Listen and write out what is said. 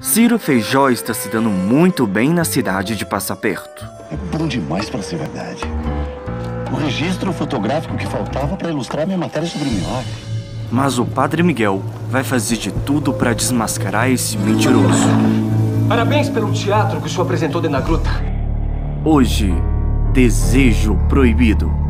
Ciro Feijó está se dando muito bem na cidade de Passaperto. É bom demais para ser verdade. O registro fotográfico que faltava para ilustrar minha matéria sobre milagre. Mas o Padre Miguel vai fazer de tudo para desmascarar esse mentiroso. Parabéns pelo teatro que o senhor apresentou dentro da gruta. Hoje, Desejo Proibido.